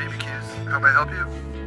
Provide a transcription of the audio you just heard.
baby BBQs. How may I help you?